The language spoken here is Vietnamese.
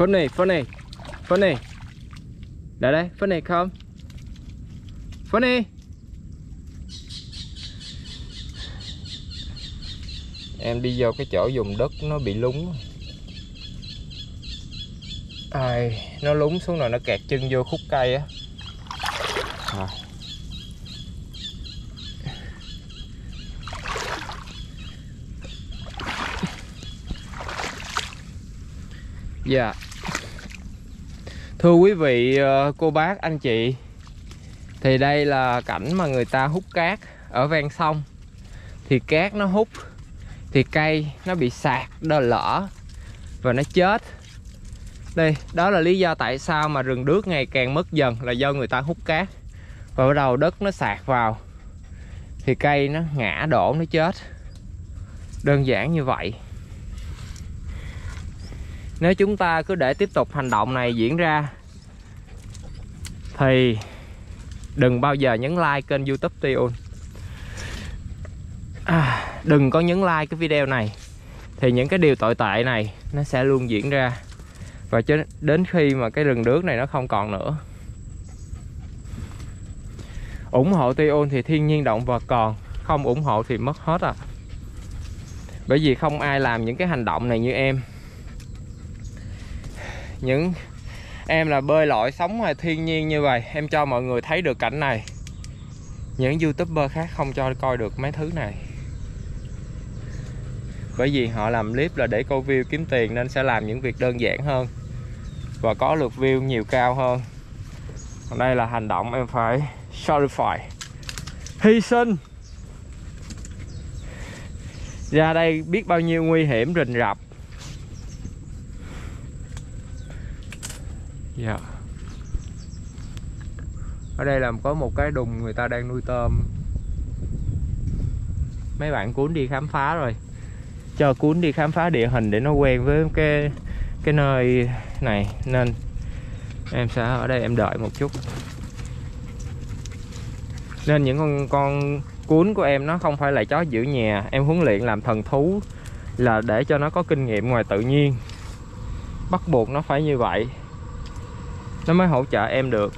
Funny, funny, funny. Lại đây, funny come. Funny. Em đi vô cái chỗ dùng đất nó bị lúng. Ai, nó lúng xuống rồi nó kẹt chân vô khúc cây á. Rồi. Dạ Thưa quý vị, ờ, cô bác, anh chị Thì đây là cảnh mà người ta hút cát ở ven sông. Thì cát nó hút Thì cây nó bị sạt, đơ lỡ Và nó chết. Đây, đó là lý do tại sao mà rừng đước ngày càng mất dần Là do người ta hút cát. Và bắt đầu đất nó sạt vào Thì cây nó ngã đổ, nó chết. Đơn giản như vậy nếu chúng ta cứ để tiếp tục hành động này diễn ra thì đừng bao giờ nhấn like kênh youtube Tion à, đừng có nhấn like cái video này thì những cái điều tồi tệ này nó sẽ luôn diễn ra. Và cho đến khi mà cái rừng nước này nó không còn nữa. Ủng hộ Tion thì thiên nhiên động vật còn không ủng hộ thì mất hết à. Bởi vì không ai làm những cái hành động này như em những em là bơi lội sống ngoài thiên nhiên như vậy, em cho mọi người thấy được cảnh này. Những youtuber khác không cho coi được mấy thứ này. Bởi vì họ làm clip là để câu view kiếm tiền nên sẽ làm những việc đơn giản hơn và có lượt view nhiều cao hơn. Còn đây là hành động em phải sacrifice hy sinh. Ra đây biết bao nhiêu nguy hiểm rình rập. Dạ. Ở đây là có một cái đùng người ta đang nuôi tôm. Mấy bạn cuốn đi khám phá rồi. Cho cuốn đi khám phá địa hình để nó quen với cái cái nơi này. Nên em sẽ ở đây em đợi một chút. Nên những con con cuốn của em nó không phải là chó giữ nhà. Em huấn luyện làm thần thú là để cho nó có kinh nghiệm ngoài tự nhiên. Bắt buộc nó phải như vậy nó mới hỗ trợ em được.